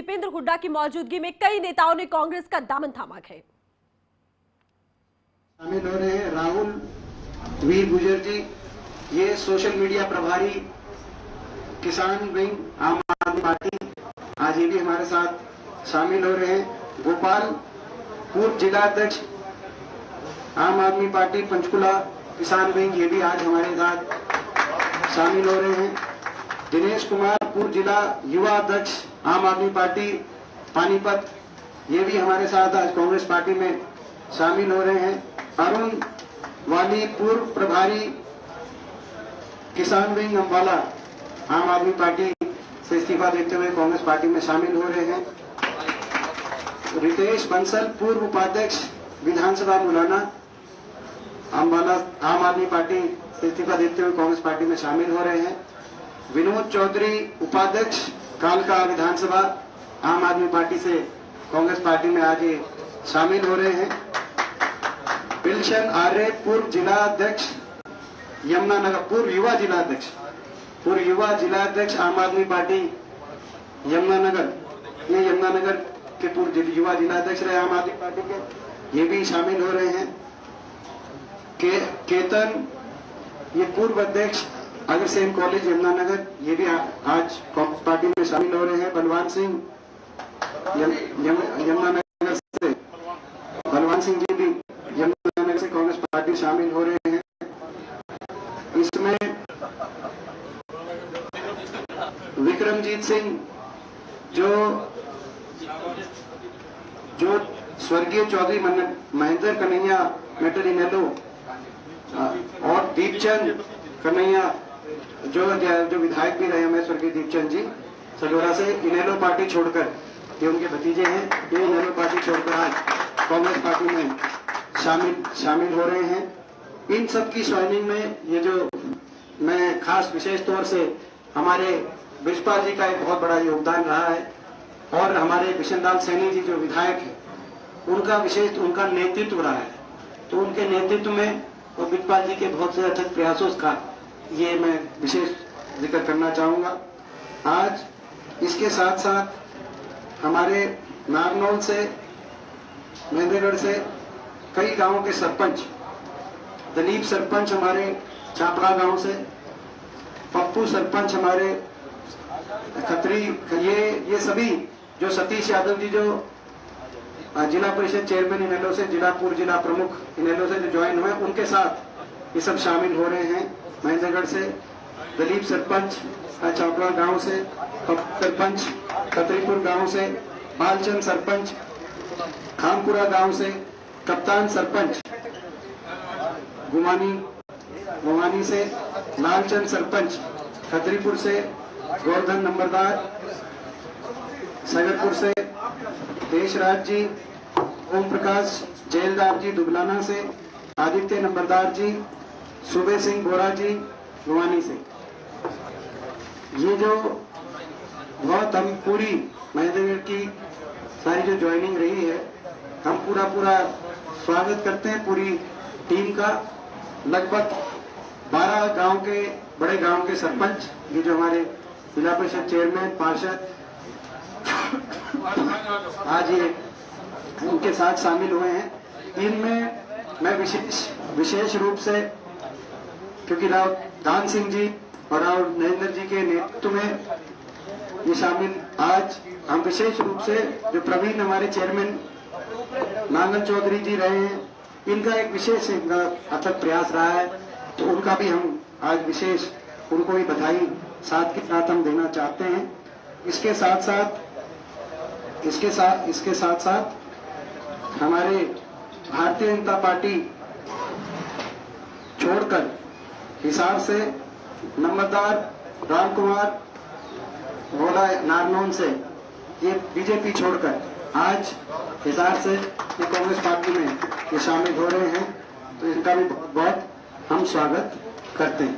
दीपेंद्र हुड्डा की मौजूदगी में कई नेताओं ने कांग्रेस का दामन थामा है। शामिल हो रहे हैं राहुल, वीर गुजर जी, ये सोशल मीडिया प्रभारी, किसान विंग आम आदमी पार्टी, आज ये भी हमारे साथ शामिल हो रहे हैं। गोपाल, पूर्व जिला अध्यक्ष, आम आदमी पार्टी, पंचकुला, किसान विंग ये भी आज हमारे साथ शामिल हो रहे हैं। दिनेश कुमार, पूर्व जिला युवा अध्यक्ष आम आदमी पार्टी, पानीपत, ये भी हमारे साथ आज कांग्रेस पार्टी में शामिल हो रहे हैं। अरुण वाली पूर्व प्रभारी, किसान विंग अम्बाला आम आदमी पार्टी से इस्तीफा देते हुए कांग्रेस पार्टी में शामिल हो रहे हैं। रितेश बंसल, पूर्व उपाध्यक्ष, विधानसभा मुलाना अम्बाला आम आदमी पार्टी से इस्तीफा देते हुए कांग्रेस पार्टी में शामिल हो रहे हैं। विनोद चौधरी, उपाध्यक्ष कालका विधानसभा आम आदमी पार्टी से कांग्रेस पार्टी में आज शामिल हो रहे हैं। पिलशन आर्य पूर्व जिला अध्यक्ष यमुनानगर पूर्व युवा जिला अध्यक्ष। पूर्व युवा जिला अध्यक्ष आम आदमी पार्टी यमुनानगर ये यमुनानगर के पूर्व युवा जिला अध्यक्ष रहे आम आदमी पार्टी के। ये भी शामिल हो रहे हैं। के, केतन ये पूर्व अध्यक्ष अग्रसेन कॉलेज यमुनानगर, ये भी आ- आज कांग्रेस पार्टी में शामिल हो रहे हैं बलवान सिंह। यम- यम- यमुनानगर से। बलवान सिंह जी भी यमुनानगर से कांग्रेस पार्टी शामिल हो रहे हैं। इसमें विक्रमजीत सिंह, जो जो स्वर्गीय चौधरी महेंद्र कन्हैया, मेटल इनेलो और दीपचंद कन्हैया जो जो विधायक भी रहे हमें स्वर्गीय दीपचंद जी सडोरा से इनेलो पार्टी छोड़कर, ये उनके भतीजे हैं, ये इनेलो पार्टी छोड़कर आज कांग्रेस पार्टी में शामिल शामिल हो रहे हैं। इन सब की ज्वाइनिंग में ये जो मैं खास विशेष तौर से हमारे बिजपाल जी का एक बहुत बड़ा योगदान रहा है, और हमारे बिशनलाल सैनी जी जो विधायक है, उनका विशेष उनका नेतृत्व रहा है। तो उनके नेतृत्व में और बिजपाल जी के बहुत से अथक प्रयासों का ये मैं विशेष ज़िक्र करना चाहूँगा। आज इसके साथ साथ हमारे नारनौल से, महेंद्रगढ़ से कई गाँवों के सरपंच, दलीप सरपंच हमारे चापड़ा गाँव से, पप्पू सरपंच हमारे, खत्री, ये ये सभी जो सतीश यादव जी जो, जिला परिषद चेयरमैन इनेलो से, जिला पूर्व जिला प्रमुख इनेलो से जो ज्वाइन हुए, उनके साथ ये सब शामिल हो रहे हैं। महेंद्रगढ़ से दलीप सरपंच चापड़ा गाँव से सरपंच खत्रीपुर गाँव से बालचंद सरपंच, खामपुरा गाँव से कप्तान सरपंच, गुमानी गुमानी से लालचंद सरपंच खतरीपुर से गोवर्धन नंबरदार, सगरपुर से देशराज जी ओम प्रकाश जैलदार जी, दुबलाना से आदित्य नंबरदार जी सुबे सिंह बोरा जी गुवानी से। ये जो बहुत हम पूरी महेंद्रगढ़ की सारी जो ज्वाइनिंग रही है, हम पूरा पूरा स्वागत करते हैं पूरी टीम का। लगभग 12 गाँव के, बड़े गाँव के सरपंच, ये जो हमारे जिला परिषद चेयरमैन पार्षद, आज ये उनके साथ शामिल हुए हैं। इनमें मैं विशेष विशेष रूप से क्योंकि राव दान सिंह जी और राव नरेंद्र जी के नेतृत्व में ये शामिल आज हम विशेष रूप से जो प्रवीण हमारे चेयरमैन नांगल चौधरी जी रहे हैं, इनका एक विशेष अथक प्रयास रहा है। तो उनका भी हम आज विशेष उनको भी बधाई, साथ के साथ हम देना चाहते हैं। इसके साथ साथ, इसके साथ इसके साथ साथ हमारे भारतीय जनता पार्टी छोड़कर हिसार से नंबरदार राम कुमार बोला नारनौन से ये बीजेपी छोड़कर आज हिसार से ये कांग्रेस पार्टी में ये शामिल हो रहे हैं। तो इनका भी बहुत बहुत हम स्वागत करते हैं।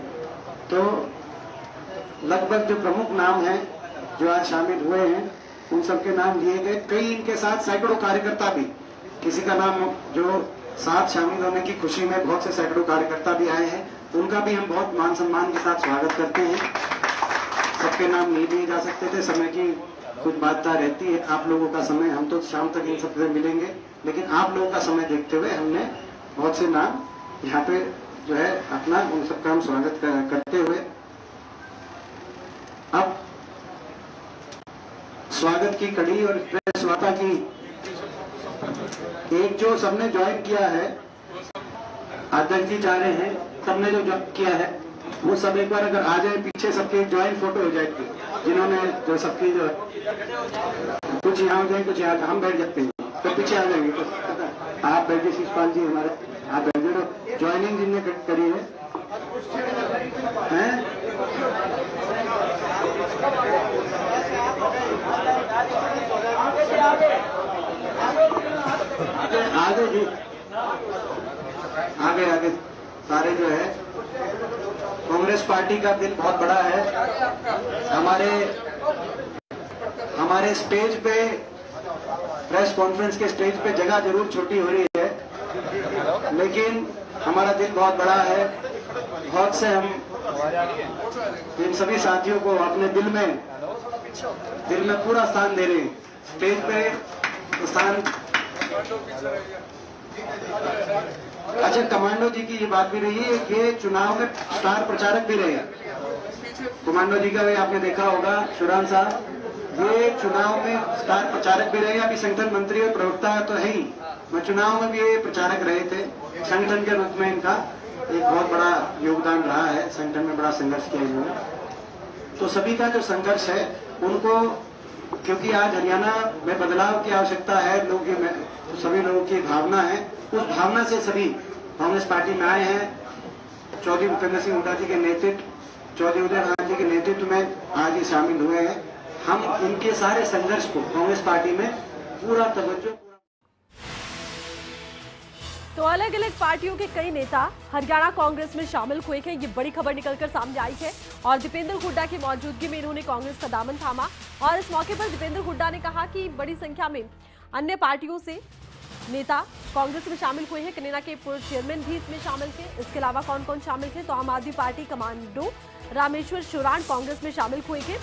तो लगभग जो प्रमुख नाम हैं, जो आज शामिल हुए हैं, उन सबके नाम लिए गए। कई इनके साथ सैकड़ों कार्यकर्ता भी, किसी का नाम जो साथ शामिल होने की खुशी में बहुत से सैकड़ों कार्यकर्ता भी आए हैं। उनका भी हम बहुत मान सम्मान के साथ स्वागत करते हैं। सबके नाम नहीं लिए जा सकते थे समय की कुछ बातचीत रहती है। आप लोगों का समय हम तो शाम तक इन सबसे मिलेंगे। लेकिन आप लोगों का समय देखते हुए हमने बहुत से नाम यहाँ पे जो है अपना उन सबका हम स्वागत कर, करते हुए अब स्वागत की कड़ी और प्रेस वार्ता की एक जो सबने ज्वाइन किया है अध्यक्ष जी जा रहे हैं, सबने जो ज्वाइन किया है, वो सब एक बार अगर आ जाए पीछे, सबकी ज्वाइन फ़ोटो हो जाएगी, जिन्होंने जो सबकी जो कुछ यहाँ हो जाए, कुछ यहाँ, हम बैठ जाते हैं। तो पीछे आ जाएँगे तो आप बैठिए शिषपाल जी हमारे, आप बैठिए तो ज्वाइनिंग जिनने करी है। हैं? आगे जी। आगे आगे। सारे जो है, कांग्रेस पार्टी का दिल बहुत बड़ा है। हमारे हमारे स्टेज पे, प्रेस कॉन्फ्रेंस के स्टेज पे जगह ज़रूर छोटी हो रही है। लेकिन हमारा दिल बहुत बड़ा है। बहुत से हम, इन सभी साथियों को अपने दिल में दिल में पूरा स्थान दे रहे हैं। स्टेज पे स्थान अच्छा कमांडो जी की ये बात भी रही है कि चुनाव में स्टार प्रचारक भी रहे कमांडो जी का भी आपने देखा होगा शुरान साहब। ये चुनाव में स्टार प्रचारक भी रहे अभी संगठन मंत्री और प्रवक्ता तो है ही। मैं चुनाव में भी ये प्रचारक रहे थे, संगठन के रूप में इनका एक बहुत बड़ा योगदान रहा है, संगठन में बड़ा संघर्ष किया इन्होंने। तो सभी का जो संघर्ष है, उनको क्योंकि आज हरियाणा में बदलाव की आवश्यकता है, लोग तो सभी लोगों की भावना है। उस भावना से सभी कांग्रेस पार्टी में आए हैं। चौधरी भूपेंद्र सिंह हुड्डा जी के नेतृत्व चौधरी उदय नारायण जी के नेतृत्व में आज ये शामिल हुए हैं। हम इनके सारे संघर्ष को कांग्रेस पार्टी में पूरा तवज्जो तो अलग अलग पार्टियों के कई नेता हरियाणा कांग्रेस में शामिल हुए हैं ये बड़ी खबर निकलकर सामने आई है। और दीपेंद्र हुड्डा की मौजूदगी में इन्होंने कांग्रेस का दामन थामा। और इस मौके पर दीपेंद्र हुड्डा ने कहा कि बड़ी संख्या में अन्य पार्टियों से नेता कांग्रेस में शामिल हुए हैं। कनेरा के पूर्व चेयरमैन भी इसमें शामिल थे। इसके अलावा कौन कौन शामिल थे? तो आम आदमी पार्टी कमांडो रामेश्वर शुरान कांग्रेस में शामिल हुए हैं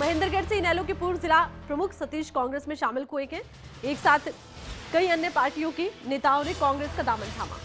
महेंद्रगढ़ से इनेलो के पूर्व जिला प्रमुख सतीश कांग्रेस में शामिल हुए हैं एक साथ कई अन्य पार्टियों के नेताओं ने कांग्रेस का दामन थामा।